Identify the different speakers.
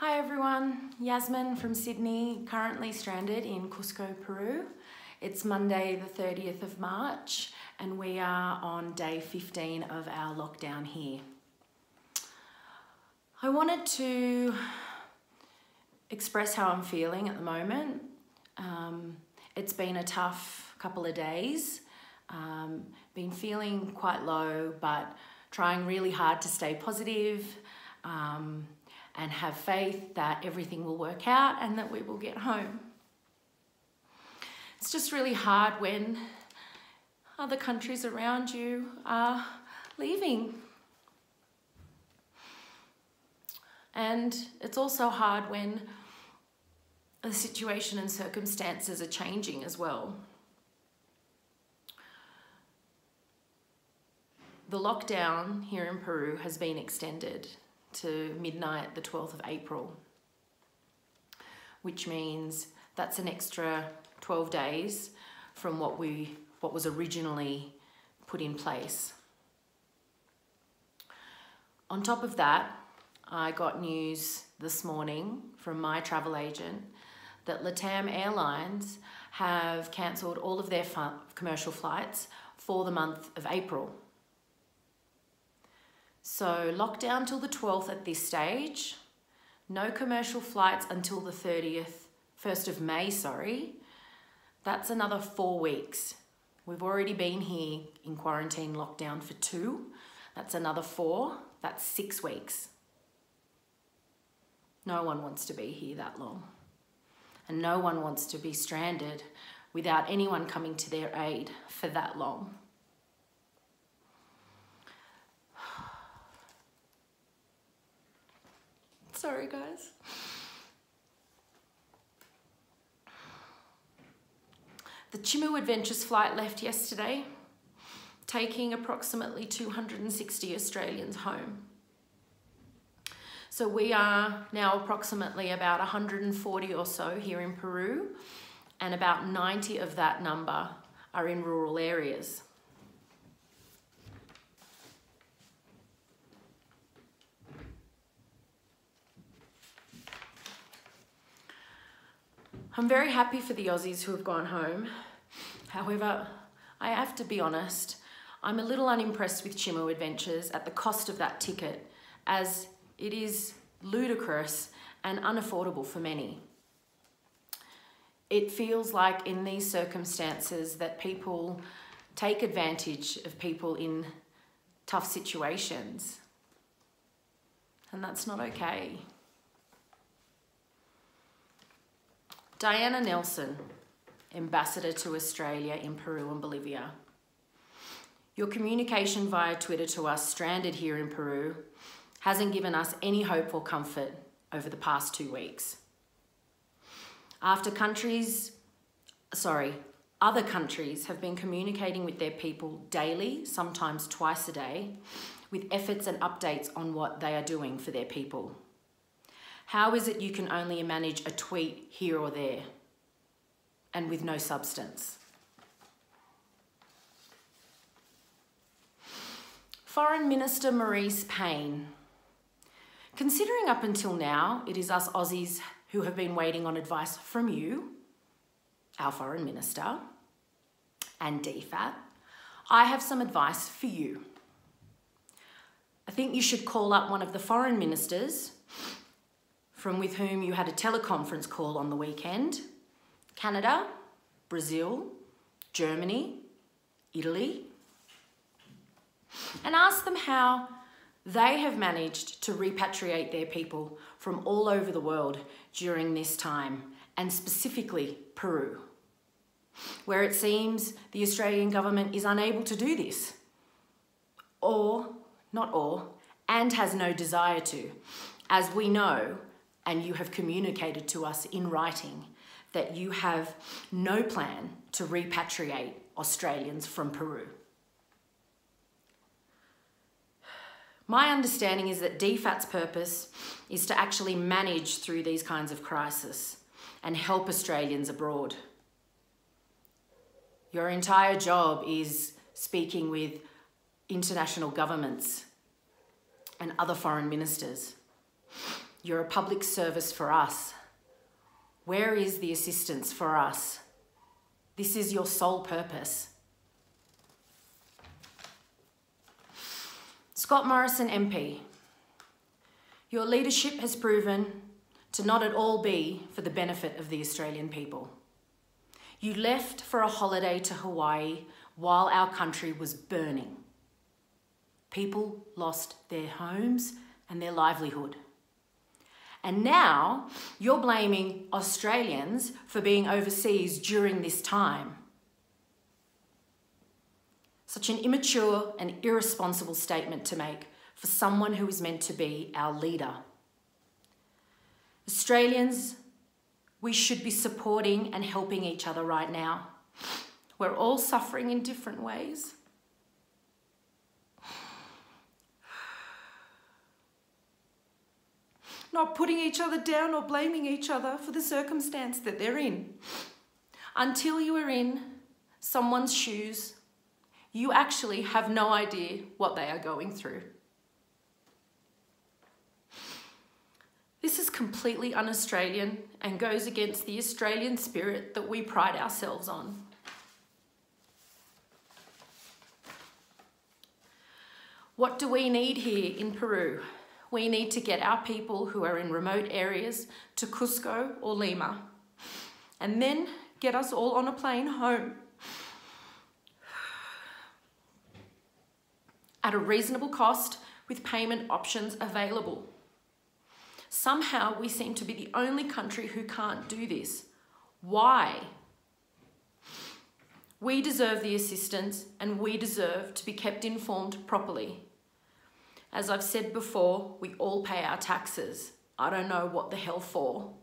Speaker 1: Hi everyone, Yasmin from Sydney, currently stranded in Cusco, Peru. It's Monday the 30th of March and we are on day 15 of our lockdown here. I wanted to express how I'm feeling at the moment. Um, it's been a tough couple of days. Um, been feeling quite low, but trying really hard to stay positive. Um, and have faith that everything will work out and that we will get home. It's just really hard when other countries around you are leaving. And it's also hard when the situation and circumstances are changing as well. The lockdown here in Peru has been extended to midnight the 12th of April, which means that's an extra 12 days from what we what was originally put in place. On top of that, I got news this morning from my travel agent that LATAM Airlines have cancelled all of their commercial flights for the month of April. So lockdown till the 12th at this stage. No commercial flights until the 30th, 1st of May, sorry. That's another four weeks. We've already been here in quarantine lockdown for two. That's another four. That's six weeks. No one wants to be here that long. And no one wants to be stranded without anyone coming to their aid for that long. Sorry, guys. The Chimu Adventures flight left yesterday, taking approximately 260 Australians home. So we are now approximately about 140 or so here in Peru, and about 90 of that number are in rural areas. I'm very happy for the Aussies who have gone home. However, I have to be honest, I'm a little unimpressed with Chimu Adventures at the cost of that ticket as it is ludicrous and unaffordable for many. It feels like in these circumstances that people take advantage of people in tough situations. And that's not okay. Diana Nelson, Ambassador to Australia in Peru and Bolivia. Your communication via Twitter to us stranded here in Peru hasn't given us any hope or comfort over the past two weeks. After countries, sorry, other countries have been communicating with their people daily, sometimes twice a day, with efforts and updates on what they are doing for their people. How is it you can only manage a tweet here or there and with no substance? Foreign Minister Marise Payne. Considering up until now it is us Aussies who have been waiting on advice from you, our Foreign Minister, and DFAT, I have some advice for you. I think you should call up one of the foreign ministers from with whom you had a teleconference call on the weekend. Canada, Brazil, Germany, Italy, and ask them how they have managed to repatriate their people from all over the world during this time, and specifically Peru, where it seems the Australian government is unable to do this, or, not or, and has no desire to. As we know, and you have communicated to us in writing that you have no plan to repatriate Australians from Peru. My understanding is that DFAT's purpose is to actually manage through these kinds of crises and help Australians abroad. Your entire job is speaking with international governments and other foreign ministers You're a public service for us. Where is the assistance for us? This is your sole purpose. Scott Morrison MP, your leadership has proven to not at all be for the benefit of the Australian people. You left for a holiday to Hawaii while our country was burning. People lost their homes and their livelihood. And now you're blaming Australians for being overseas during this time. Such an immature and irresponsible statement to make for someone who is meant to be our leader. Australians, we should be supporting and helping each other right now. We're all suffering in different ways. Not putting each other down or blaming each other for the circumstance that they're in. Until you are in someone's shoes, you actually have no idea what they are going through. This is completely un Australian and goes against the Australian spirit that we pride ourselves on. What do we need here in Peru? We need to get our people who are in remote areas to Cusco or Lima and then get us all on a plane home at a reasonable cost with payment options available. Somehow we seem to be the only country who can't do this. Why? We deserve the assistance and we deserve to be kept informed properly. As I've said before, we all pay our taxes. I don't know what the hell for.